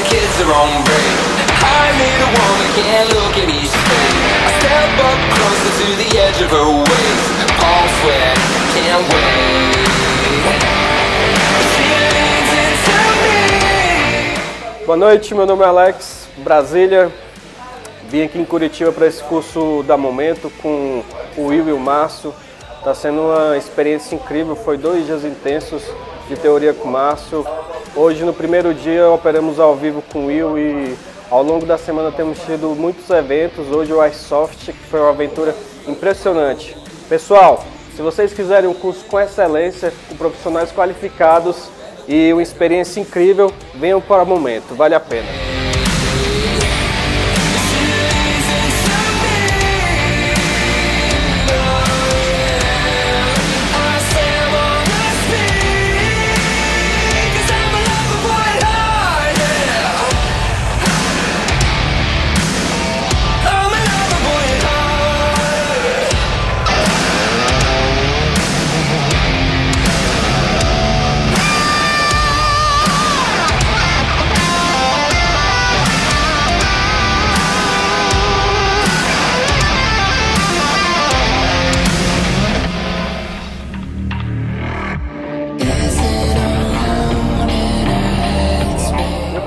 the kids I need a woman, can't look at me straight I step up closer to the edge of her waist. Sweat, can't wait. Boa noite, meu nome é Alex, Brasília. Vim aqui em Curitiba para esse curso da Momento com o Will e o Márcio. Está sendo uma experiência incrível, foi dois dias intensos de teoria com o Márcio, Hoje, no primeiro dia, operamos ao vivo com o Will e ao longo da semana temos tido muitos eventos. Hoje o iSoft, que foi uma aventura impressionante. Pessoal, se vocês quiserem um curso com excelência, com profissionais qualificados e uma experiência incrível, venham para o Momento, vale a pena.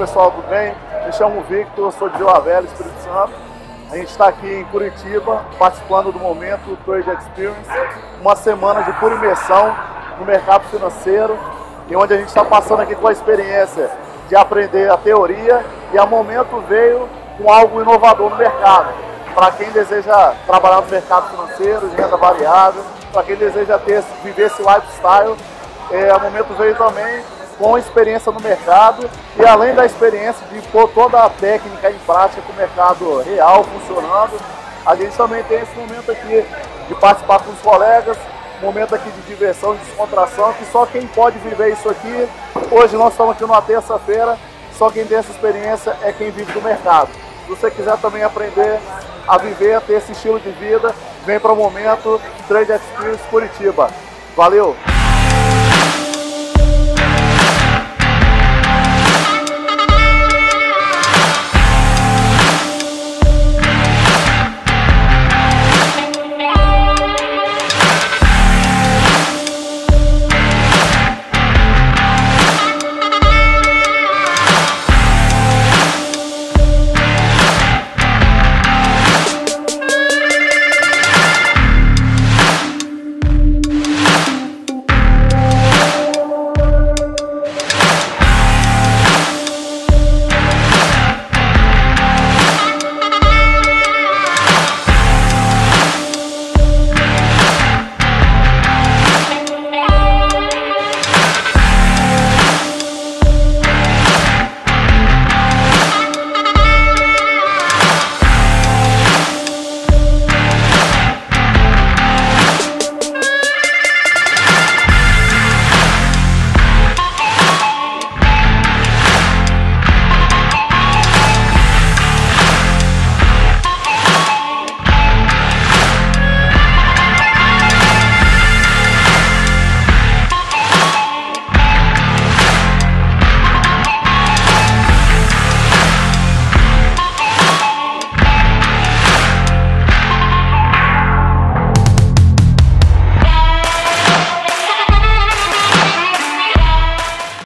Pessoal, tudo bem? Me chamo Victor, sou de Vila Velha, Espírito Santo. A gente está aqui em Curitiba, participando do momento Trade Experience, uma semana de pura imersão no mercado financeiro, e onde a gente está passando aqui com a experiência de aprender a teoria, e a momento veio com algo inovador no mercado. Para quem deseja trabalhar no mercado financeiro, de renda variável, para quem deseja ter, viver esse lifestyle, é, a momento veio também com experiência no mercado e além da experiência de pôr toda a técnica em prática com o mercado real funcionando, a gente também tem esse momento aqui de participar com os colegas, momento aqui de diversão, de descontração, que só quem pode viver isso aqui, hoje nós estamos aqui numa terça-feira, só quem tem essa experiência é quem vive do mercado. Se você quiser também aprender a viver, a ter esse estilo de vida, vem para o momento Trade Experience Curitiba. Valeu!